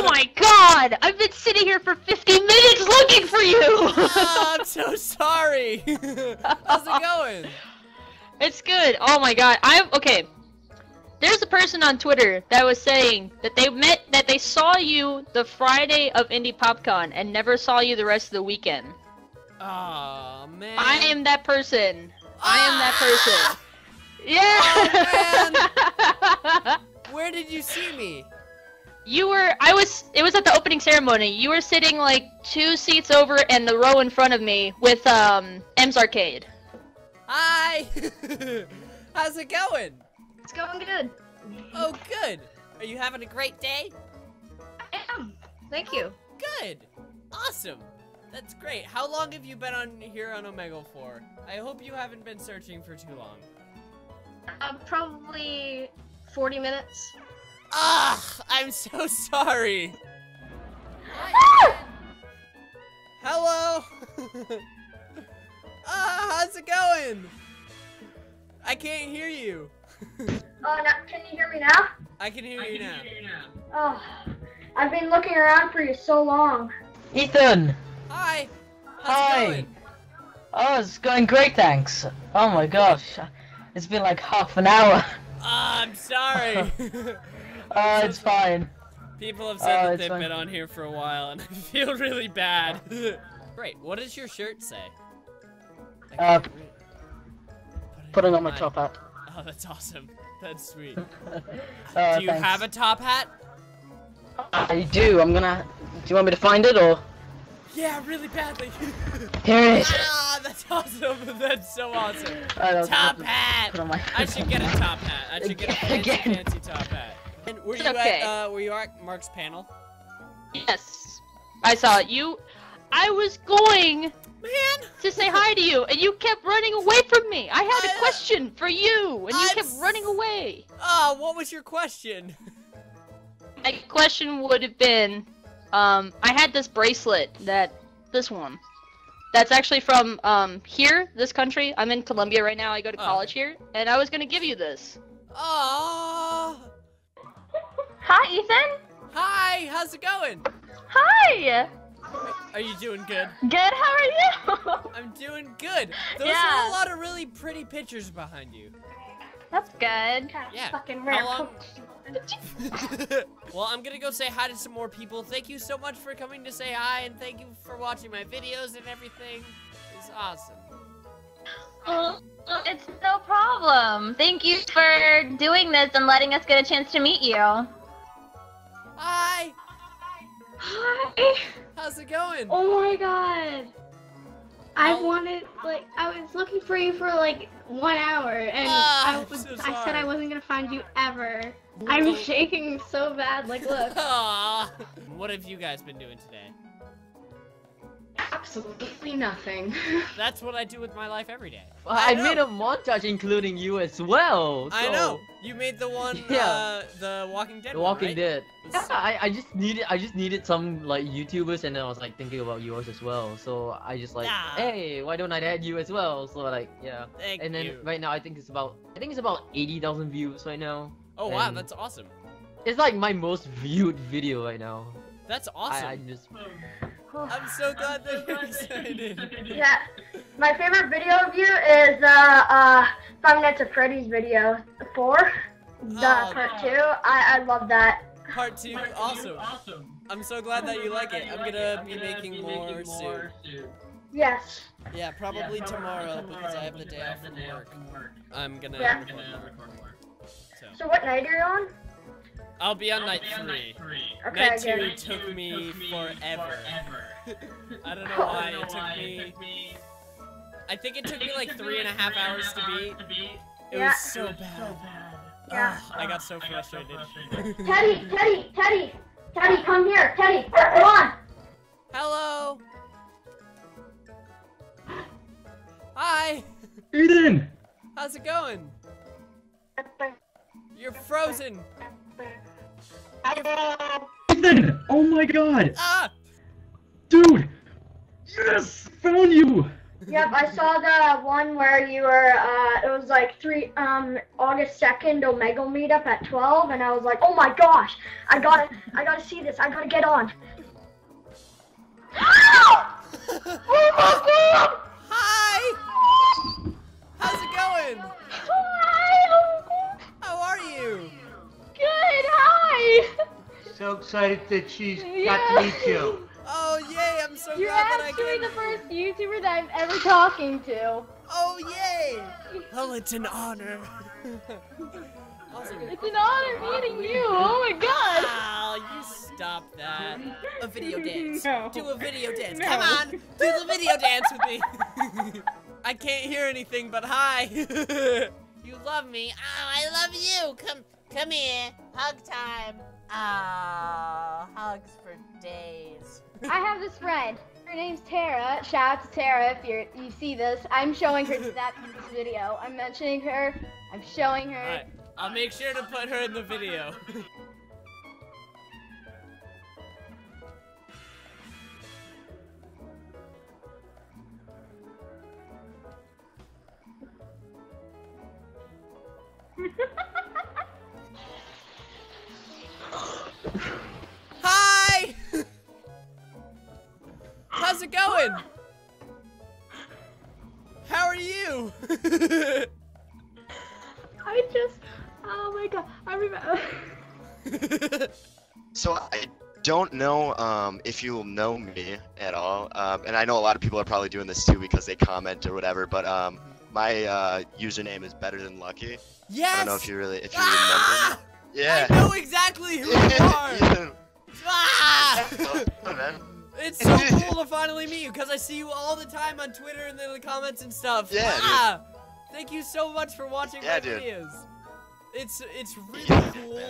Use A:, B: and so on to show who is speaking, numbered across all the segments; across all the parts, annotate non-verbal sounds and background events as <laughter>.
A: Oh my god! I've been sitting here for 50 minutes looking for you!
B: oh, <laughs> <laughs> I'm so sorry. <laughs> How's it going?
A: It's good. Oh my god. I'm okay. There's a person on Twitter that was saying that they met that they saw you the Friday of Indie PopCon and never saw you the rest of the weekend.
B: Oh man.
A: I am that person. I am that ah! person. Yeah.
B: Oh,
A: Yeah.
B: Where did you see me?
A: You were I was it was at the opening ceremony. You were sitting like two seats over and the row in front of me with um M's Arcade.
B: Hi. <laughs> How's it going?
C: It's going good.
B: Oh, good. Are you having a great day?
C: I am. Thank you.
B: Good. Awesome. That's great. How long have you been on here on Omegle 4? I hope you haven't been searching for too long.
C: Uh, probably 40 minutes.
B: Ah, I'm so <laughs> sorry. Hello. <laughs> ah, how's it going? I can't hear you. <laughs>
D: Oh, now, can you hear me now?
B: I can hear you now. hear you now.
D: Oh, I've been looking around for you so long.
E: Ethan!
B: Hi. How's
E: Hi.
B: it going?
E: Oh, it's going great, thanks. Oh my gosh. It's been like half an hour.
B: Ah, I'm sorry.
E: Oh, it's fine.
B: People have said
E: Oh,
B: that they've
E: fine.
B: been on here for a while, and <laughs> I feel really bad. <laughs> Great. What does your shirt say?
E: Uh,
B: can't read it. Put
E: Putting on my top hat. <laughs>
B: Oh, that's awesome. That's sweet.
E: Uh,
B: Do you
E: thanks.
B: have a top hat?
E: I do. I'm gonna. Do you want me to find it or?
B: Yeah, really badly.
E: Here it is.
B: ah, that's awesome. That's so awesome. Top hat.
E: Put on my.
B: I should get a top hat. I should get a fancy, fancy top hat. And were you
A: Okay.
B: at uh, were you at Mark's panel?
A: Yes. I saw it. You I was going
B: Man,
A: to say hi to you and you kept running away from me. I had
B: I-
A: a question for you and you
B: I'm
A: kept running away.
B: oh, what was your question? <laughs>
A: My question would have been, um, I had this bracelet that this one. That's actually from um here, this country. I'm in Colombia right now. I go to
B: Oh.
A: college here, and I was gonna give you this.
B: Oh,
D: Hi, Ethan.
B: hi. How's it going?
D: Hi.
B: Are you doing good?
D: Good. How are you? <laughs>
B: I'm doing good. Those are a lot of really pretty pictures behind you.
D: That's good.
B: Yeah.
D: Fucking
B: How
D: rare.
B: long? <laughs> well, I'm gonna go say hi to some more people. Thank you so much for coming to say hi, and thank you for watching my videos and everything. It's awesome.
C: Well, it's no problem. Thank you for doing this and letting us get a chance to meet you.
B: Hi.
D: Hi.
B: How's it going?
D: Oh my god. I
B: Oh.
D: wanted like I was looking for you for like one hour and
B: Ah,
D: I was
B: so
D: I said. I wasn't gonna find you ever. I'm shaking so bad. Like look. <laughs>
B: What have you guys been doing today?
D: Absolutely nothing. <laughs>
B: That's what I do with my life every day.
E: I,
B: know.
E: made a montage including you as well.
B: I know. You made the one, <laughs>
E: Yeah.
B: uh, the Walking Dead
E: The
B: one,
E: Walking
B: right?
E: Dead. Yeah,
B: so-
E: I, I just needed I just needed some like YouTubers and then I was like thinking about yours as well. So I just like,
B: Ah.
E: hey, why don't I add you as well? So like, yeah.
B: Thank
E: and then
B: you.
E: right now I think it's about I think it's about eighty thousand views right now.
B: Oh wow, that's awesome.
E: It's like my most viewed video right now.
B: That's awesome.
E: I, I just
B: I'm so glad that you're excited.
D: yeah. My favorite video of you is uh uh Five Nights at Freddy's video four. The
B: Oh,
D: part two. I, I love that.
B: Part two, awesome. awesome. I'm so glad that you like it. I'm gonna be making more soon.
D: Yes.
B: Yeah, probably tomorrow because I have the day off from work. I'm gonna
D: Yeah.
B: gonna record more. So
D: So what night are you on?
B: I'll be on night three.
D: Okay,
B: Night two
D: good.
B: took me forever. <laughs> I don't know why it took me. I think it took me like three and a half hours to beat. It
D: Yeah.
B: was so bad.
D: Yeah.
B: Ugh, I got so frustrated.
D: Teddy, Teddy, Teddy, Teddy, come here, Teddy, come on.
B: Hello. Hi.
F: Eden!
B: How's it going? You're frozen.
F: Ethan! Oh my god!
B: Ah!
F: Dude! Yes! Found you!
D: Yep, I saw the one where you were. Uh, it was like three. Um, August second, Omegle meetup at twelve, and I was like, oh my gosh, I gotta, I gotta see this. I gotta get on. <laughs> oh my god!
B: Hi! How's it going?
D: Hi.
B: How are you?
D: Good. Hi. <laughs>
F: So excited that she's got to meet you. <laughs>
B: Oh yay! I'm so
G: You're
B: glad that I
G: actually the first YouTuber that I'm ever talking to.
B: Oh yay! <laughs> Well, it's an honor. awesome.
G: It's an honor meeting you. Oh my god.
B: Wow, you stop that. A video dance.
G: No.
B: Do a video dance.
G: No.
B: Come on, do the video dance with me. I can't hear anything but hi. you love me. Oh, I love you. Come, come here. Hug time. Oh, hugs for days.
G: I have this friend. Her name's Tara. Shout out to Tara if you're you see this. I'm showing her that in this video. I'm mentioning her. I'm showing her.
B: Alright, I'll make sure to put her in the video. <laughs> Hi! How's it going? How are you?
G: I just oh my god. I remember
H: So I don't know um, if you will know me at all, um, and I know a lot of people are probably doing this too because they comment or whatever. But um, my uh, username is better than lucky.
B: yes!
H: I don't know if you really if you
B: Ah!
H: remember. Me. Yeah.
B: I know exactly who you <laughs> are! Ah! <laughs>
H: oh.
B: It's so <laughs> cool to finally meet you because I see you all the time on Twitter and in the comments and stuff.
H: Yeah,
B: ah! Thank you so much for watching
H: Yeah,
B: my
H: dude.
B: videos. It's it's really
H: Yeah,
B: cool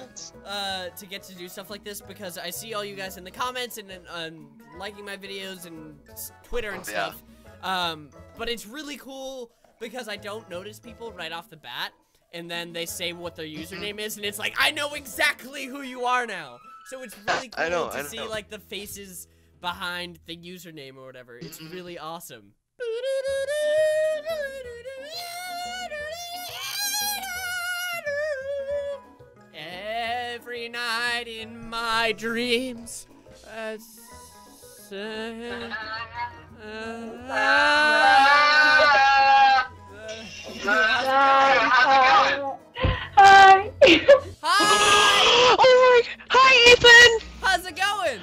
B: uh, to get to do stuff like this because I see all you guys in the comments and, and um, liking my videos and Twitter and
H: Oh, yeah.
B: stuff. Um, but it's really cool because I don't notice people right off the bat, and then they say what their
H: Mm-hmm.
B: username is, and it's like I know exactly who you are now. So it's really cool
H: I know,
B: to
H: I
B: see
H: know.
B: like the faces behind the username or whatever. It's
H: Mm-hmm.
B: really awesome. Every night in my dreams. I s- <laughs>
D: Hi.
B: Hi!
I: oh my! Hi, Ethan.
B: How's it going?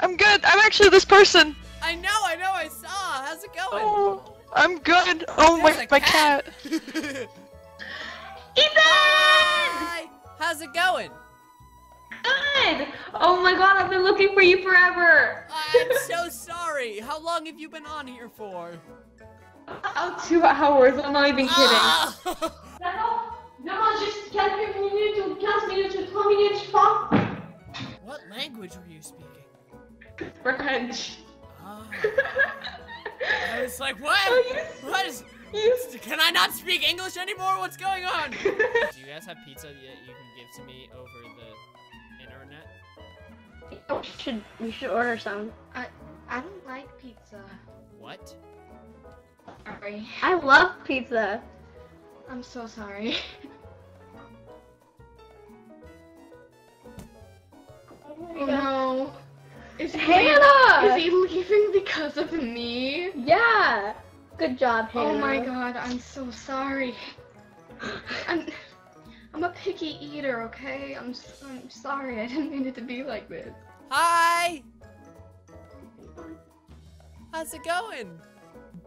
I: I'm good. I'm actually this person.
B: I know, I know, I saw. How's it going?
I: Oh, I'm good. Oh
B: There's
I: my,
B: a
I: my
B: cat.
I: cat. <laughs>
B: Hi! How's it going?
C: Good. Oh my god, I've been looking for you forever.
B: I'm so sorry. How long have you been on here for?
C: Oh, two hours. I'm not even kidding.
B: Ah! what language were you speaking?
C: French.
B: Oh. I was like, what? <laughs> What is? Can I not speak English anymore? What's going on? <laughs> Do you guys have pizza that you can give to me over the internet?
G: we should we should order some.
C: I I don't like pizza.
B: What?
C: Sorry.
G: I love pizza.
C: I'm so sorry. <laughs> Oh no. Is he,
G: Hannah!
C: is he leaving because of me?
G: Yeah. Good job, oh Hannah.
C: Oh my god, I'm so sorry. I'm, I'm a picky eater, okay? I'm, s- I'm sorry, I didn't mean it to be like this.
B: Hi. How's it going?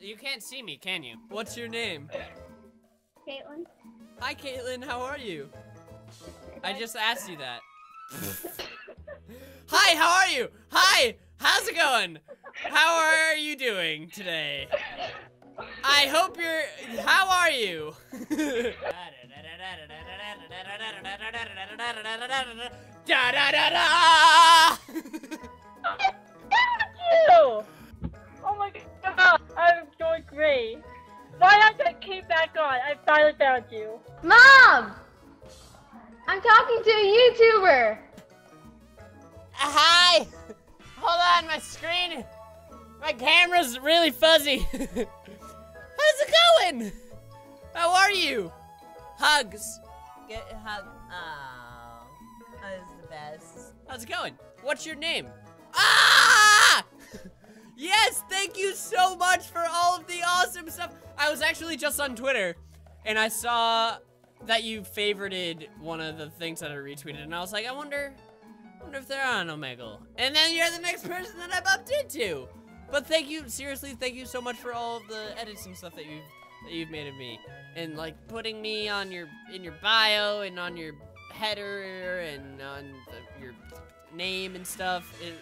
B: You can't see me, can you? What's your name?
G: Caitlin.
B: Hi Caitlin, how are you? I just asked you that. <laughs> Hi, how are you? Hi, how's it going? How are you doing today? I hope you're. How are you? da da da da.
A: Finally found you.
G: Mom! I'm talking to a YouTuber.
B: Hi. Hold on, my screen. My camera's really fuzzy. <laughs> How's it going? How are you? Hugs. Get a hug. Oh, that's the best. How's it going? What's your name? Ah! <laughs> yes, thank you so much for all of the awesome stuff. I was actually just on Twitter, and I saw that you favorited one of the things that I retweeted, and I was like, I wonder, I wonder if they're on Omegle. And then you're the next person that I bumped into. But thank you, seriously, thank you so much for all of the edits and stuff that you've that you've made of me, and like putting me on your in your bio and on your header and on the, your name and stuff. It,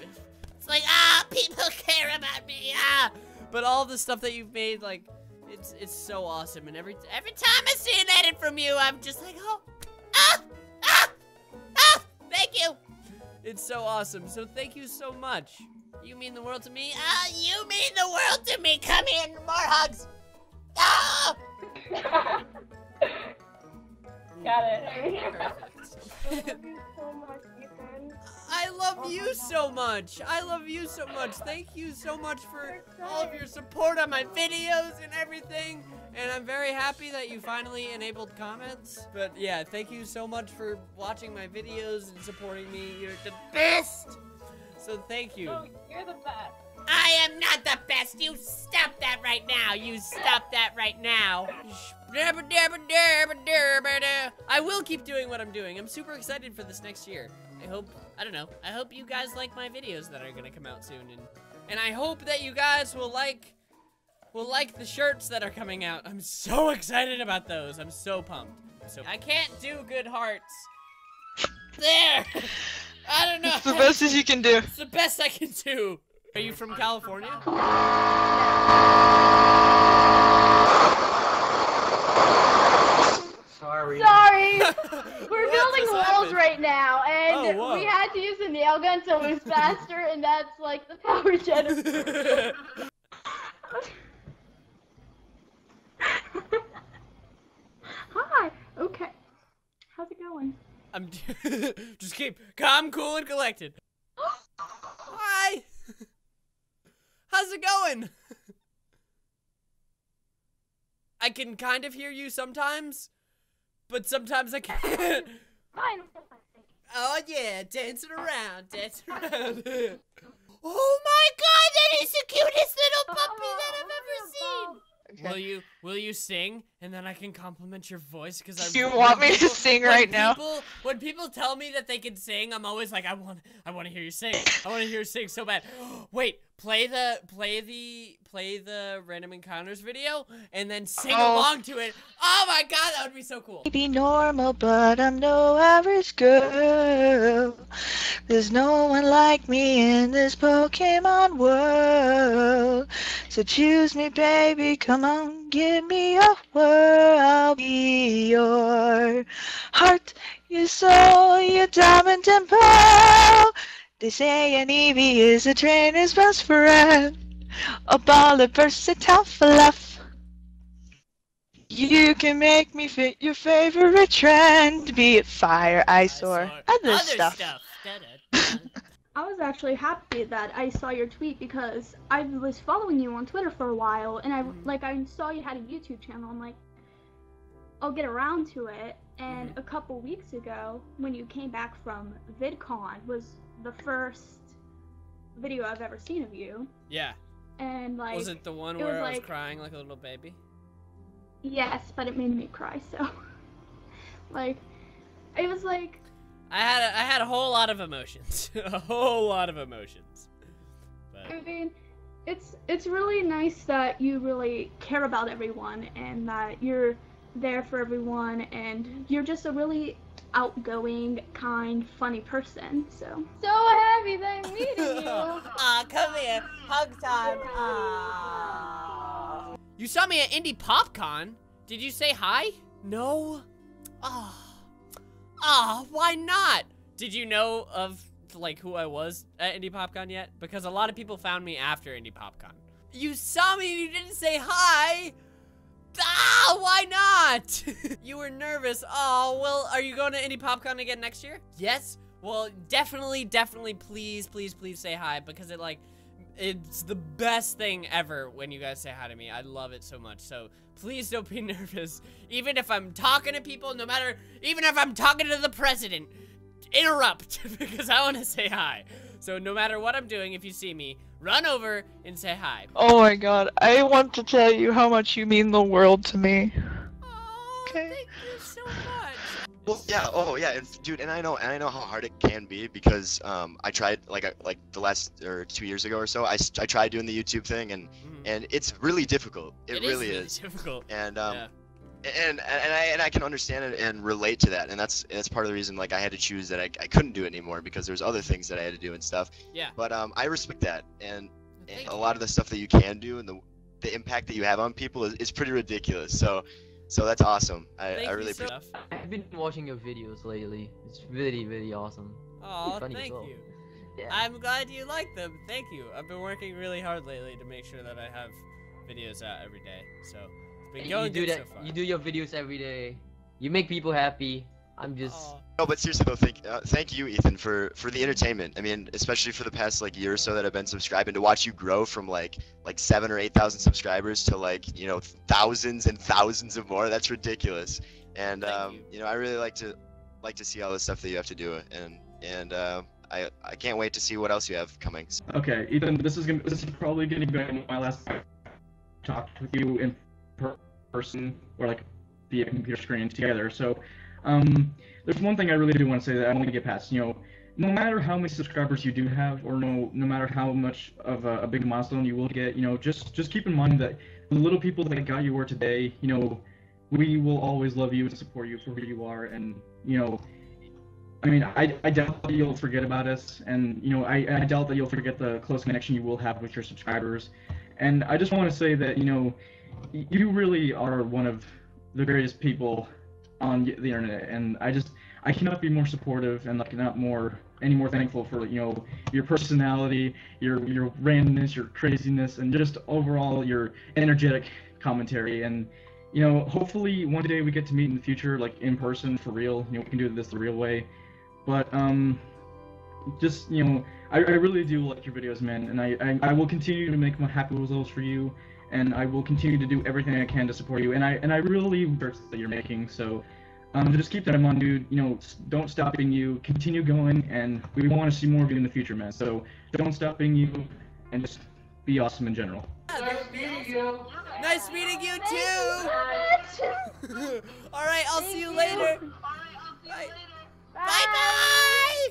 B: it's like ah, people <laughs> care about me, ah. But all the stuff that you've made, like, it's it's so awesome. And every every time I see an edit from you, I'm just like, oh, ah, ah, ah, thank you. It's so awesome. So thank you so much. You mean the world to me. Ah, you mean the world to me. Come in, more hugs. Ah! <laughs>
A: Got it. <laughs>
B: I love oh you so much. I love you so much. Thank you so much for all of your support on my videos and everything. And I'm very happy that you finally enabled comments. But yeah, thank you so much for watching my videos and supporting me. You're the best. So thank you.
A: Oh, you're the best.
B: I am not the best. You stop that right now. You stop that right now. I will keep doing what I'm doing. I'm super excited for this next year. I hope, I don't know, I hope you guys like my videos that are gonna come out soon. And, and I hope that you guys will like, will like the shirts that are coming out. I'm so <laughs> excited about those. I'm so pumped. So I can't do good hearts. There. <laughs> I don't know.
I: It's the best as you can do.
B: It's the best I can do. Are you from California? <laughs>
F: Sorry.
G: Sorry. We're
B: What
G: building
B: just
G: walls
B: happened?
G: right now, and
B: Oh, whoa.
G: we had to use a nail gun, so it was faster, and that's like the power generator.
C: Hi. Okay. How's it going?
B: I'm <laughs> just keep calm, cool, and collected. Hi. How's it going? I can kind of hear you sometimes, but sometimes I can't.
C: Fine.
B: Oh yeah, dancing around, dancing around. Oh my god, that is the cutest little puppy that I've ever <laughs> seen. Will you will you sing and then I can compliment your voice because I
I: Do you want me to sing
B: when
I: right now?
B: When people tell me that they can sing, I'm always like I want I want to hear you sing. I want to hear you sing so bad. <gasps> Wait, play the play the play the random encounters video and then sing
I: Oh.
B: along to it. Oh my god, that would be so cool.
I: Be normal, but I'm no average girl. There's no one like me in this Pokemon world. So choose me, baby. Come on, give me a word. I'll be your heart, your soul, your diamond and pearl. They say an Eevee is a trainer's best friend. A ball baller versatile fluff. You can make me fit your favorite trend, be it fire, ice, or
B: Or
I: other, stuff.
B: Da-da-da.
C: I was actually happy that I saw your tweet because I was following you on Twitter for a while, and I mm-hmm. like I saw you had a YouTube channel. I'm like, I'll get around to it. And mm-hmm. a couple weeks ago, when you came back from VidCon, was the first video I've ever seen of you.
B: yeah.
C: And like,
B: Was it the one
C: it
B: where
C: was
B: I was
C: like-
B: crying like a little baby?
C: yes, but it made me cry. So, <laughs> like, it was like
B: I had a, I had a whole lot of emotions, <laughs> a whole lot of emotions.
C: I mean, it's it's really nice that you really care about everyone and that you're there for everyone and you're just a really outgoing, kind, funny person. So
G: so happy that I'm meeting you. <laughs>
B: Aw, come here, hug time. Aw. You saw me at Indie PopCon. Did you say hi? No? Ah. Ah, why not? Did you know of like who I was at Indie PopCon yet? Because a lot of people found me after Indie PopCon. You saw me and you didn't say hi? Ah, why not? <laughs> you were nervous. Oh, well, are you going to Indie PopCon again next year? Yes? Well, definitely, definitely, please, please, please say hi because it like it's the best thing ever when you guys say hi to me. I love it so much. So please don't be <laughs> nervous. Even if I'm talking to people, no matter, even if I'm talking to the president, interrupt <laughs> because I want to say hi. So no matter what I'm doing, if you see me, run over and say hi.
I: Oh my god, I want to tell you how much you mean the world to me.
B: Oh,
I: Okay.
B: thank you so much.
H: Well, yeah. Oh, yeah. And dude, and I know, and I know how hard it can be because um, I tried like I- like the last or two years ago or so. I, I tried doing the YouTube thing, and
B: Mhm.
H: and it's really difficult. It,
B: It
H: really
B: is.
H: is. <laughs>
B: difficult.
H: And um,
B: Yeah.
H: and and I and I can understand it and relate to that, and that's that's part of the reason like I had to choose that I, I couldn't do it anymore because there's other things that I had to do and stuff.
B: Yeah.
H: But um, I respect that, and, and a lot of the stuff that you can do and the the impact that you have on people is, is pretty ridiculous. So so that's awesome. I,
B: Thank
H: I really
B: so
H: appreciate.
B: much.
E: I've been watching your videos lately. It's really, really awesome.
B: Oh, thank
E: well.
B: you.
E: Yeah.
B: I'm glad you like them. Thank you. I've been working really hard lately to make sure that I have videos out every day. So it's been
E: you do
B: good
E: that.
B: so far.
E: You do your videos every day. You make people happy. I'm just.
B: Aw.
H: No, but seriously though, thank uh, thank you, Ethan, for for the entertainment. I mean, especially for the past like year or so that I've been subscribing to watch you grow from like like seven or eight thousand subscribers to like you know thousands and thousands of more. That's ridiculous. And
B: Thank
H: um,
B: you.
H: you know, I really like to like to see all the stuff that you have to do, and and uh, I I can't wait to see what else you have coming.
J: Okay, Ethan, this is gonna this is probably gonna be my last talk with you in per- person or like via computer screen together. So, um, there's one thing I really do want to say that I want to get past. You know, no matter how many subscribers you do have, or no no matter how much of a, a big milestone you will get, you know, just just keep in mind that the little people that got you where today, you know, we will always love you and support you for who you are, and you know. I mean, I, I doubt that you'll forget about us, and you know, I, I doubt that you'll forget the close connection you will have with your subscribers. And I just want to say that you know, you really are one of the greatest people on the internet, and I just I cannot be more supportive and like not more any more thankful for you know your personality, your your randomness, your craziness, and just overall your energetic commentary. And you know, hopefully one day we get to meet in the future, like in person for real. You know, we can do this the real way. But um, just you know, I, I really do like your videos, man, and I, I I will continue to make my happy results for you, and I will continue to do everything I can to support you, and I and I really works that you're making. So, um, just keep that in mind, dude. You know, don't stop being you. Continue going, and we want to see more of you in the future, man. So don't stop being you, and just be awesome in general.
B: Nice meeting you. Nice meeting you too. <laughs> All right, I'll see you later. Bye. Bye bye.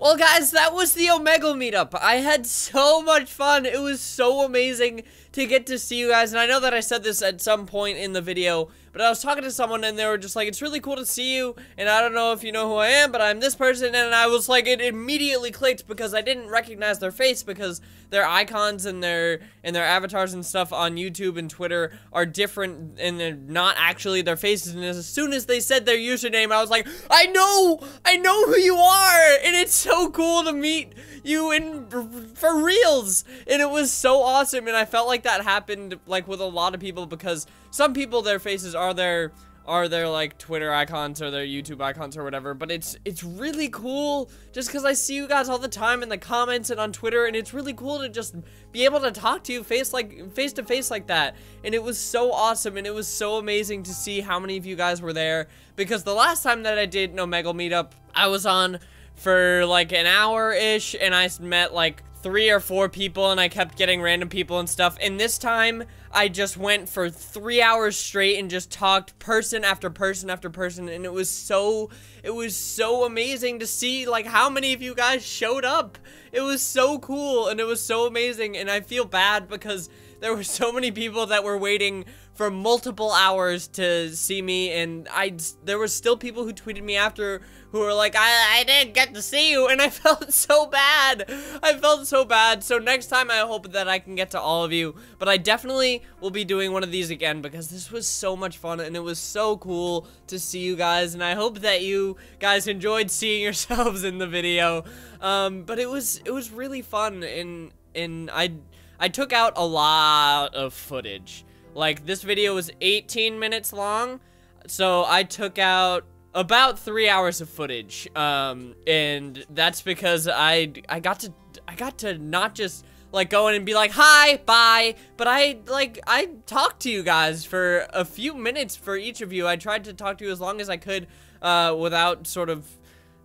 B: Well, guys, that was the Omegle meetup. I had so much fun. It was so amazing to get to see you guys. And I know that I said this at some point in the video, but I was talking to someone and they were just like, it's really cool to see you. And I don't know if you know who I am, but I'm this person. And I was like, it immediately clicked because I didn't recognize their face because their icons and their and their avatars and stuff on YouTube and Twitter are different and they're not actually their faces. And as soon as they said their username, I was like, I know, I know who you are, and it's so cool to meet you in for reals. And it was so awesome, and I felt like that happened like with a lot of people because some people their faces are their are their like Twitter icons or their YouTube icons or whatever, but it's it's really cool just because I see you guys all the time in the comments and on Twitter, and it's really cool to just be able to talk to you face like face to face like that. And it was so awesome, and it was so amazing to see how many of you guys were there because the last time that I did no Omegle meetup, I was on for like an hour ish, and I met like three or four people and I kept getting random people and stuff. And this time I just went for three hours straight and just talked person after person after person. And it was so, it was so amazing to see like how many of you guys showed up. It was so cool and it was so amazing. And I feel bad because there were <laughs> so many people that were waiting for multiple hours to see me and I there were still people who tweeted me after who were like I, I didn't get to see you <laughs> and I felt so bad. I felt so bad. So next time I hope that I can get to all of you but I definitely will be doing one of these again because this was so much fun and it was so cool to see you guys and I hope that you guys enjoyed seeing <laughs> yourselves in the video. Um, but it was it was really fun and and I I took out a lot of footage like, this video was 18 minutes long, so I took out about three hours of footage, um, and that's because I, I got to, I got to not just, like, go in and be like, hi, bye, but I, like, I talked to you guys for a few minutes for each of you. I tried to talk to you as long as I could, uh, without sort of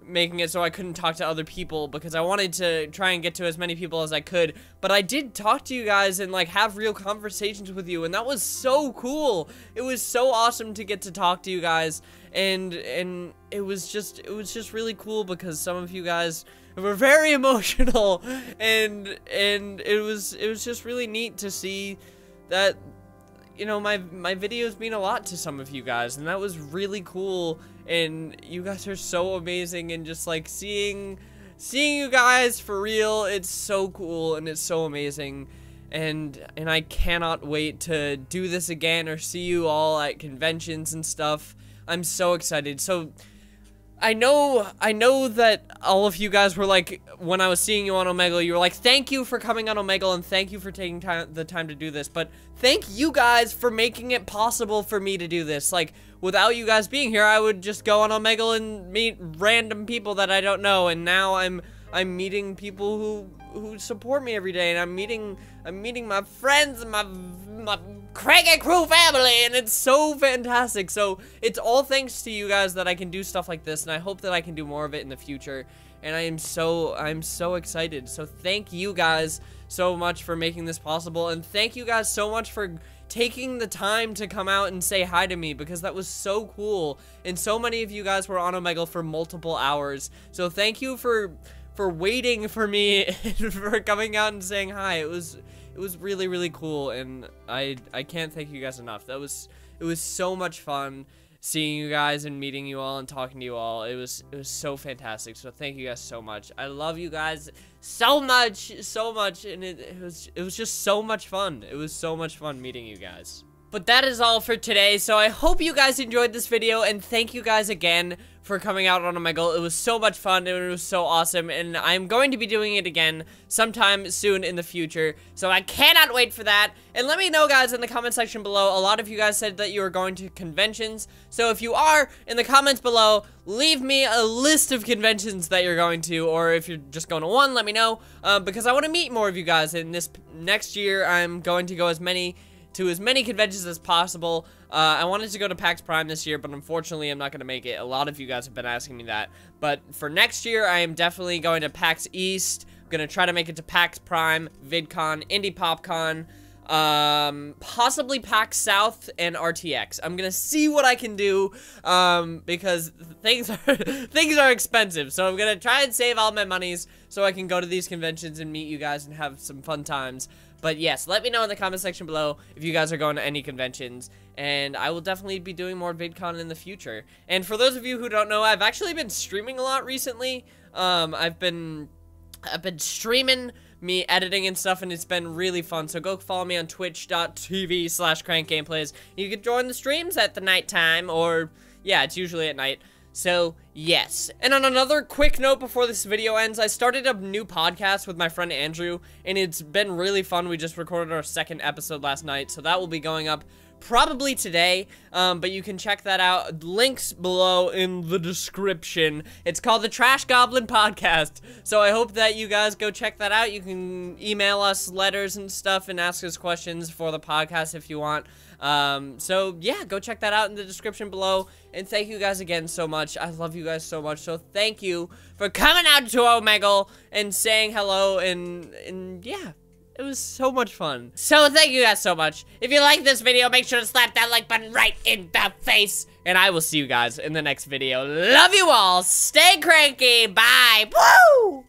B: making it so I couldn't talk to other people because I wanted to try and get to as many people as I could. But I did talk to you guys and like have real conversations with you and that was so cool. It was so awesome to get to talk to you guys and and it was just it was just really cool because some of you guys were very <laughs> emotional and and it was it was just really neat to see that you know, my my videos mean a lot to some of you guys, and that was really cool. And you guys are so amazing, and just like seeing seeing you guys for real, it's so cool and it's so amazing. And and I cannot wait to do this again or see you all at conventions and stuff. I'm so excited. So I know, I know that all of you guys were like, when I was seeing you on Omegle, you were like, thank you for coming on Omegle and thank you for taking time, the time to do this. But thank you guys for making it possible for me to do this. Like, without you guys being here, I would just go on Omegle and meet random people that I don't know. And now I'm, I'm meeting people who, who support me every day. And I'm meeting, I'm meeting my friends and my, my Cranky Crew family, and it's so fantastic. So it's all thanks to you guys that I can do stuff like this, and I hope that I can do more of it in the future. And I am so, I'm so excited. So thank you guys so much for making this possible, and thank you guys so much for taking the time to come out and say hi to me because that was so cool. And so many of you guys were on Omegle for multiple hours. So thank you for for waiting for me <laughs> and for coming out and saying hi. It was it was really really cool and I I can't thank you guys enough. That was it was so much fun seeing you guys and meeting you all and talking to you all. It was it was so fantastic. So thank you guys so much. I love you guys so much, so much and it, it was it was just so much fun. It was so much fun meeting you guys. But that is all for today, so I hope you guys enjoyed this video, and thank you guys again for coming out on Omegle. It was so much fun, and it was so awesome, and I'm going to be doing it again sometime soon in the future, so I cannot wait for that. And let me know, guys, in the comment section below. A lot of you guys said that you were going to conventions, so if you are, in the comments below, leave me a list of conventions that you're going to, or if you're just going to one, let me know, um, because I want to meet more of you guys, and this next year, I'm going to go as many to as many conventions as possible. Uh, I wanted to go to PAX Prime this year, but unfortunately I'm not going to make it. A lot of you guys have been asking me that. But for next year, I am definitely going to PAX East. I'm going to try to make it to PAX Prime, VidCon, Indie PopCon, um, possibly PAX South and RTX. I'm gonna see what I can do, um, because things <laughs> are, things are expensive, so I'm gonna try and save all my monies so I can go to these conventions and meet you guys and have some fun times. But yes, let me know in the comment section below if you guys are going to any conventions, and I will definitely be doing more VidCon in the future. And for those of you who don't know, I've actually been streaming a lot recently. Um, I've been, I've been streaming me editing and stuff, and it's been really fun. So go follow me on twitch.tv slash crankgameplays. You can join the streams at the nighttime, or, yeah, it's usually at night. So, yes. And on another quick note before this video ends, I started a new podcast with my friend Andrew, and it's been really fun. We just recorded our second episode last night, so that will be going up probably today, um, but you can check that out. Links below in the description. It's called the Trash Goblin Podcast, so I hope that you guys go check that out. You can email us letters and stuff and ask us questions for the podcast if you want. Um, so yeah, go check that out in the description below. And thank you guys again so much. I love you guys so much. So thank you for coming out to Omegle and saying hello and, and yeah. It was so much fun. So thank you guys so much. If you like this video, make sure to slap that like button right in the face. And I will see you guys in the next video. Love you all. Stay cranky. Bye. Woo!